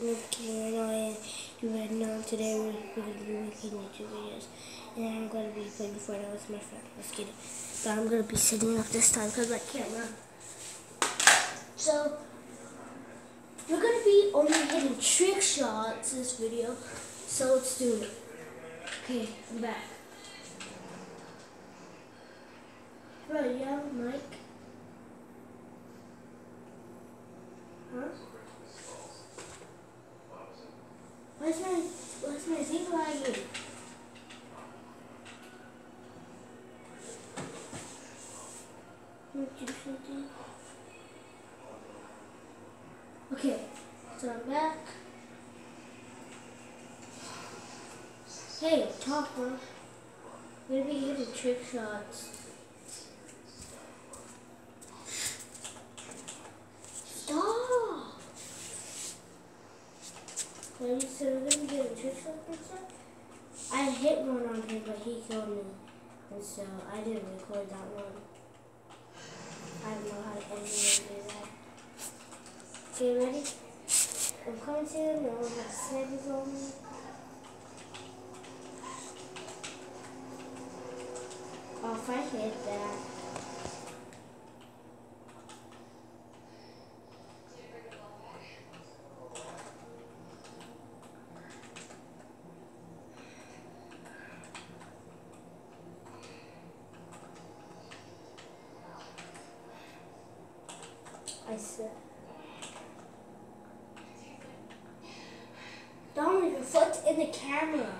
Okay, and right now today we're, going to be making YouTube videos and I'm going to be playing Fortnite with my friend. Let's get it. But I'm going to be sitting up this time because my camera. So, we're going to be only hitting trick shots this video. So let's do it. Okay, I'm back. Bro, you mic? Where's my where's my thing lagging? Okay, so I'm back. Hey. We're gonna be hitting trick shots. Ready? So we're gonna get a trick shot stuff. I hit one on him, but he killed me, and so I didn't record that one. I don't know how to and do that. Okay, ready? I'm coming to you. No one has snipers on me. Oh, if I hit that. I said. Don't leave your foot in the camera.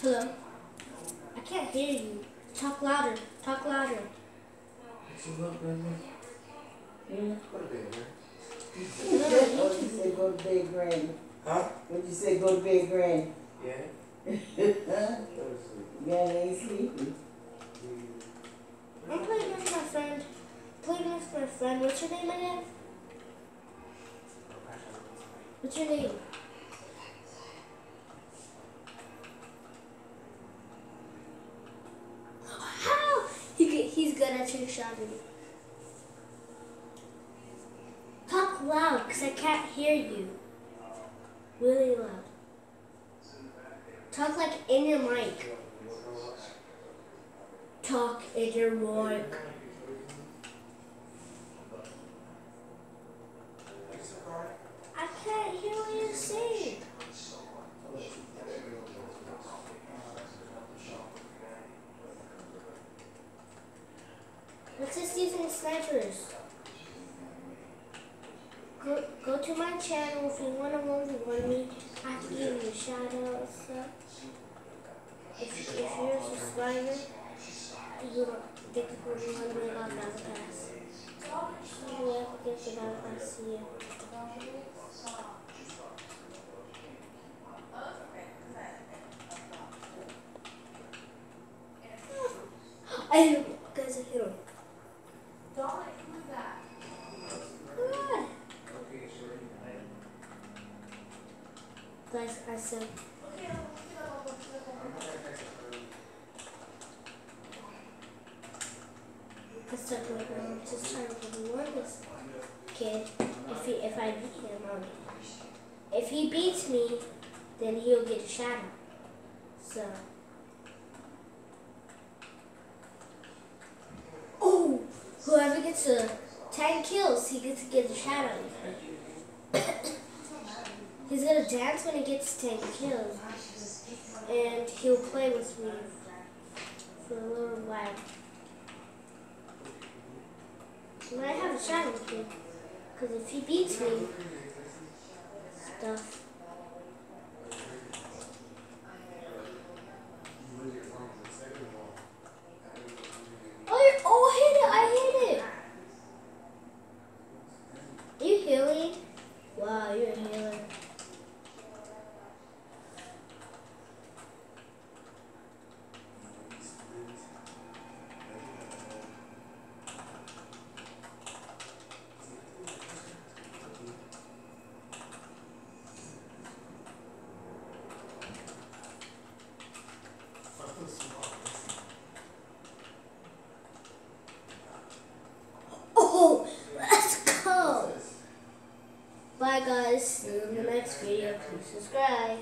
Hello? I can't hear you. Talk louder. Talk louder. What's up, Brandon? Go to bed, man. You say, go to bed, Granny? Huh? What you say, go to bed, Granny? Yeah? Huh? Go to sleep. Granny ain't sleeping. I'm playing with my friend. Playing with my friend. What's your name again? What's your name? How? He, he's good at trick shotting. Talk loud, because I can't hear you. Really loud. Talk like in your mic. Talk in your mic. I can't hear what you're saying. Let's just using snipers. Go, go to my channel if you want to one v one me. I have give you a shout out stuff. If, if you're a subscriber, you don't get the on that pass. You to get the battle pass here. I. God. Guys, I said. Said right now, I'm just trying to reward this kid. If he, if I beat him, I'll If he beats me, then he'll get a shadow. So. Oh, whoever gets a 10 kills, he gets to get a shadow. He's gonna dance when he gets 10 kills. And he'll play with me for a little while. And I have a shadow with him. Because if he beats me, stuff. Oh, you're, oh, I hit it! I hit it! Are you healing? Wow, you're a healer. Oh, let's go! See you in the next video. Please subscribe.